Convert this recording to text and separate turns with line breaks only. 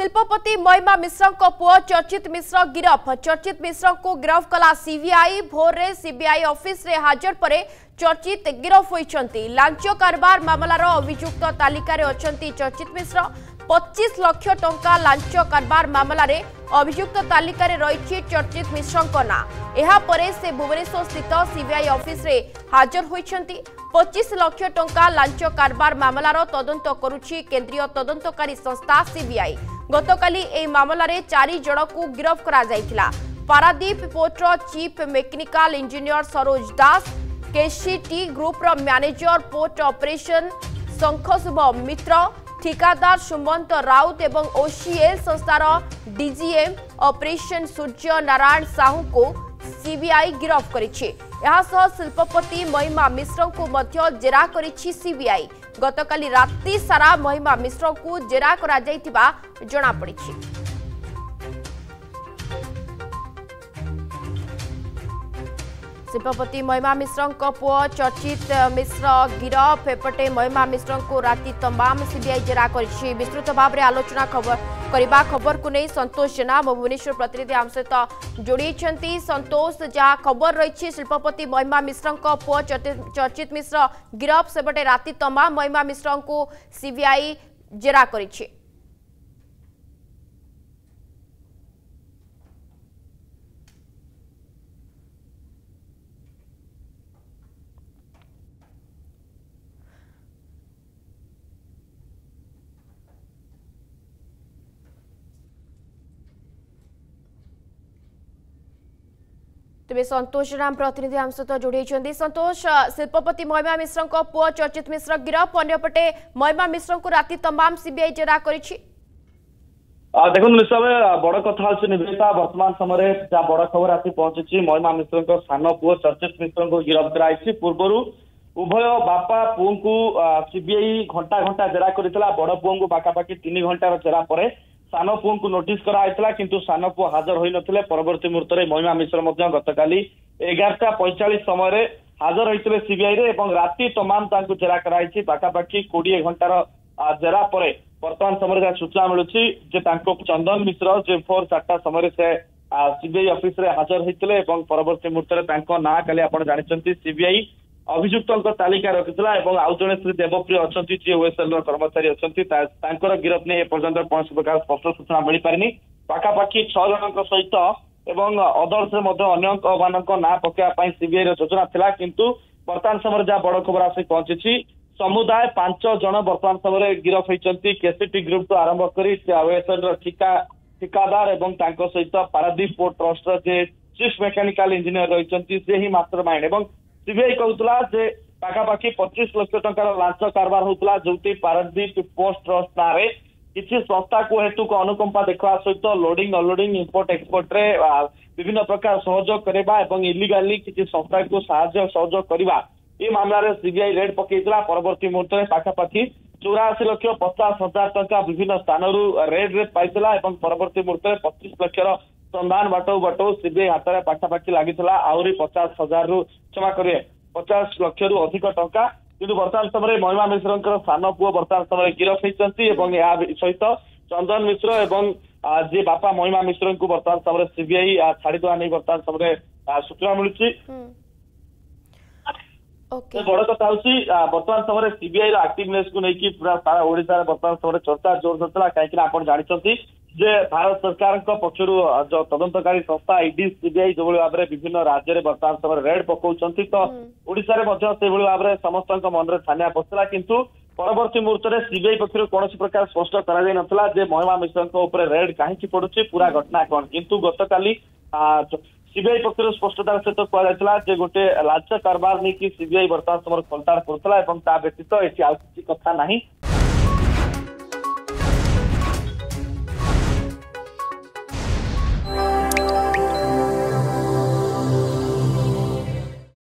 शिल्पपति महिमा मिश्र पु चर्चित मिश्र गिरफ चर्चित मिश्र को गिरफ कला सीबीआई भोर रे सीबीआई ऑफिस रे हाजर पर चर्चित गिरफ होती लांच कारबार मामलार अभुक्त तालिकार अच्छा चर्चित मिश्र पचीस लक्ष टा लाच कारबार मामलें अभुक्त तालिकार रही चर्चित मिश्र ना यहपर से भुवनेश्वर स्थित सीबीआई ऑफिस रे हाजर होती पचिश लक्ष टा लांच कारबार मामलार तदंत करुच्ची केन्द्रीय तदंतकारी संस्था सीबीआई गतकाली मामलें चारिज को गिरफ्त करा Paradip porter chief mechanical engineer Saroj Das के group manager port operation Shankhashubh Mitra ठिकादार Sumanta Raut और ओसीए संस्थार डीजीएम अपरेसन सूर्य नारायण साहू को सीबीआई गिरफ्त करसह शिल्पति महिमा मिश्र को जेरा सीबीआई ଗତକାଲି ରାତି ସାରା ମହିମା ମିଶ୍ରଙ୍କୁ ଜେରା କରାଯାଇଥିବା ଜଣାପଡ଼ିଛି ଶିଳ୍ପପତି ମହିମା ମିଶ୍ରଙ୍କ ପୁଅ ଚର୍ଚ୍ଚିତ ମିଶ୍ର ଗିରଫ ଏପଟେ ମହିମା ମିଶ୍ରଙ୍କୁ ରାତି ତମାମ ସିବିଆଇ ଜେରା କରିଛି ବିସ୍ତୃତ ଭାବରେ ଆଲୋଚନା ଖବର କରିବା ଖବରକୁ ନେଇ ସନ୍ତୋଷ ଜେନା ମୋ ଭୁବନେଶ୍ୱର ପ୍ରତିନିଧି ଆମ ସହିତ ଯୋଡ଼ିଛନ୍ତି ସନ୍ତୋଷ ଯାହା ଖବର ରହିଛି ଶିଳ୍ପପତି ମହିମା ମିଶ୍ରଙ୍କ ପୁଅ ଚର୍ଚ୍ଚିତ ମିଶ୍ର ଗିରଫ ସେପଟେ ରାତି ତମାମ ମହିମା ମିଶ୍ରଙ୍କୁ ସିବିଆଇ ଜେରା କରିଛି তেবে সন্তোষ রাম প্রতিনিধি আম সহ যোড়াই সন্তোষ শিল্পপতি মহিমা মিশ্রক পুয় চর্চিত মিশ্র গিরফ অন্যপটে মহিমা মিশ্রক রাতে তমাম সিবিআই জেরা করেছে
দেখুন নিশ্চয় বড় কথা হচ্ছে নিবেদিতা বর্তমান সময়ে যা বড় খবর আসি পৌঁছিছি মহিমা মিশ্রক সান পুয় চর্চিত মিশ্রক গিরফ করাইছি পূর্বরু উভয় বাপা পুঙ্কু সিবিআই ঘণ্টা ঘণ্টা জেরা করেছিল বড় পুঙ্কু পাখাপাখি তিন ঘণ্টার জেরা পরে ସାନ ପୁଅଙ୍କୁ ନୋଟିସ କରାହେଇଥିଲା କିନ୍ତୁ ସାନ ପୁଅ ହାଜର ହୋଇନଥିଲେ ପରବର୍ତ୍ତୀ ମୁହୂର୍ତ୍ତରେ ମହିମା ମିଶ୍ର ମଧ୍ୟ ଗତକାଲି ଏଗାରଟା ପଇଁଚାଳିଶ ସମୟରେ ହାଜର ହୋଇଥିଲେ ସିବିଆଇରେ ଏବଂ ରାତି ତମାମ ତାଙ୍କୁ ଜେରା କରାଯାଇଛି ପାଖାପାଖି କୋଡିଏ ଘଣ୍ଟାର ଜେରା ପରେ ବର୍ତ୍ତମାନ ସମୟରେ ଯାହା ସୂଚନା ମିଳୁଛି ଯେ ତାଙ୍କ ଚନ୍ଦନ ମିଶ୍ର ଯେ ଭୋର ଚାରିଟା ସମୟରେ ସେ ସିବିଆଇ ଅଫିସରେ ହାଜର ହୋଇଥିଲେ ଏବଂ ପରବର୍ତ୍ତୀ ମୁହୂର୍ତ୍ତରେ ତାଙ୍କ ନାଁ କାଲି ଆପଣ ଜାଣିଛନ୍ତି ସିବିଆଇ ଅଭିଯୁକ୍ତଙ୍କ ତାଲିକା ରଖିଥିଲା ଏବଂ ଆଉ ଜଣେ ଶ୍ରୀ ଦେବପ୍ରିୟ ଅଛନ୍ତି ଯିଏ ଓଏସଏଲ ର କର୍ମଚାରୀ ଅଛନ୍ତି ତାଙ୍କର ଗିରଫ ନେଇ ଏପର୍ଯ୍ୟନ୍ତ କୌଣସି ପ୍ରକାର ସ୍ପଷ୍ଟ ସୂଚନା ମିଳିପାରିନି ପାଖାପାଖି ଛଅ ଜଣଙ୍କ ସହିତ ଏବଂ ଅଦର୍ଶରେ ମଧ୍ୟ ଅନ୍ୟଙ୍କ ମାନଙ୍କ ନାଁ ପକେଇବା ପାଇଁ ସିବିଆଇ ର ଯୋଜନା ଥିଲା କିନ୍ତୁ ବର୍ତ୍ତମାନ ସମୟରେ ଯାହା ବଡ ଖବର ଆସି ପହଞ୍ଚିଛି ସମୁଦାୟ ପାଞ୍ଚ ଜଣ ବର୍ତ୍ତମାନ ସମୟରେ ଗିରଫ ହୋଇଛନ୍ତି କେସିଟି ଗ୍ରୁପଠୁ ଆରମ୍ଭ କରି ଓଏସଏଲ ର ଠିକା ଠିକାଦାର ଏବଂ ତାଙ୍କ ସହିତ ପାରାଦୀପ ପୋର୍ଟ ଟ୍ରଷ୍ଟର ଯେ ଚିଫ୍ ମେକାନିକାଲ ଇଞ୍ଜିନିୟର ରହିଛନ୍ତି ସେ ହିଁ ମାଷ୍ଟର ମାଇଣ୍ଡ ଏବଂ ସିବିଆଇ କହୁଥିଲା ଯେ ପାଖାପାଖି ପଚିଶ ଲକ୍ଷ ଟଙ୍କାର ଲାଞ୍ଚ କାରବାର ହଉଥିଲା ଯୋଉଠି ପାରାଦୀପ ପୋଷ୍ଟ ଟ୍ରଷ୍ଟ ନାଁରେ କିଛି ସଂସ୍ଥାକୁ ହେତୁକୁ ଅନୁକମ୍ପା ଦେଖାଇବା ସହିତ ଲୋଡିଂ ଅନଲୋଡିଂ ଇମ୍ପୋର୍ଟ ଏକ୍ସପୋର୍ଟରେ ବିଭିନ୍ନ ପ୍ରକାର ସହଯୋଗ କରିବା ଏବଂ ଇଲିଗାଲି କିଛି ସଂସ୍ଥାକୁ ସାହାଯ୍ୟ ସହଯୋଗ କରିବା ଏ ମାମଲାରେ ସିବିଆଇ ରେଡ୍ ପକେଇଥିଲା ପରବର୍ତ୍ତୀ ମୁହୂର୍ତ୍ତରେ ପାଖାପାଖି ଚଉରାଅଶୀ ଲକ୍ଷ ପଚାଶ ହଜାର ଟଙ୍କା ବିଭିନ୍ନ ସ୍ଥାନରୁ ରେଡ୍ରେ ପାଇଥିଲା ଏବଂ ପରବର୍ତ୍ତୀ ମୁହୂର୍ତ୍ତରେ ପଚିଶ ଲକ୍ଷର ଅନୁସନ୍ଧାନ ବାଟୋ ବାଟୋ ସିବିଆଇ ହାତରେ ପାଖାପାଖି ଲାଗିଥିଲା ଆହୁରି ପଚାଶ ହଜାରରୁ କ୍ଷମା କରିବେ ପଚାଶ ଲକ୍ଷରୁ ଅଧିକ ଟଙ୍କା କିନ୍ତୁ ବର୍ତ୍ତମାନ ସମୟରେ ମହିମା ମିଶ୍ରଙ୍କର ସାନ ପୁଅ ବର୍ତ୍ତମାନ ସମୟରେ ଗିରଫ ହେଇଛନ୍ତି ଏବଂ ଏହା ସହିତ ଚନ୍ଦନ ମିଶ୍ର ଏବଂ ଯିଏ ବାପା ମହିମା ମିଶ୍ରଙ୍କୁ ବର୍ତ୍ତମାନ ସମୟରେ ସିବିଆଇ ଛାଡିଦେବା ନେଇ ବର୍ତ୍ତମାନ ସମୟରେ ସୂଚନା ମିଳୁଛି ବଡ କଥା ହଉଛି ବର୍ତ୍ତମାନ ସମୟରେ ସିବିଆଇ ର ଆକ୍ଟିଭନେସ କୁ ନେଇକି ପୁରା ସାରା ଓଡିଶାରେ ବର୍ତ୍ତମାନ ସମୟରେ ଚର୍ଚ୍ଚା ଜୋର ଧରିଥିଲା କାହିଁକି ନା ଆପଣ ଜାଣିଛନ୍ତି ଯେ ଭାରତ ସରକାରଙ୍କ ପକ୍ଷରୁ ଯୋଉ ତଦନ୍ତକାରୀ ସଂସ୍ଥା ଇଡି ସିବିଆଇ ଯୋଉଭଳି ଭାବରେ ବିଭିନ୍ନ ରାଜ୍ୟରେ ବର୍ତ୍ତମାନ ସମୟରେ ରେଡ୍ ପକଉଛନ୍ତି ତ ଓଡିଶାରେ ମଧ୍ୟ ସେଇଭଳି ଭାବରେ ସମସ୍ତଙ୍କ ମନରେ ଛାନିଆ ପଶିଥିଲା କିନ୍ତୁ ପରବର୍ତ୍ତୀ ମୁହୂର୍ତ୍ତରେ ସିବିଆଇ ପକ୍ଷରୁ କୌଣସି ପ୍ରକାର ସ୍ପଷ୍ଟ କରାଯାଇ ନଥିଲା ଯେ ମହିମା ମିଶ୍ରଙ୍କ ଉପରେ ରେଡ୍ କାହିଁକି ପଡୁଛି ପୁରା ଘଟଣା କଣ କିନ୍ତୁ ଗତକାଲି ସିବିଆଇ ପକ୍ଷରୁ ସ୍ପଷ୍ଟତାର ସହିତ କୁହାଯାଇଥିଲା ଯେ ଗୋଟେ ଲାଞ୍ଚ କାରବାର ନେଇକି ସିବିଆଇ ବର୍ତ୍ତମାନ ସମୟରେ ଖୋଲତାଡ଼ କରୁଥିଲା ଏବଂ ତା ବ୍ୟତୀତ ଏଠି ଆଉ କିଛି କଥା ନାହିଁ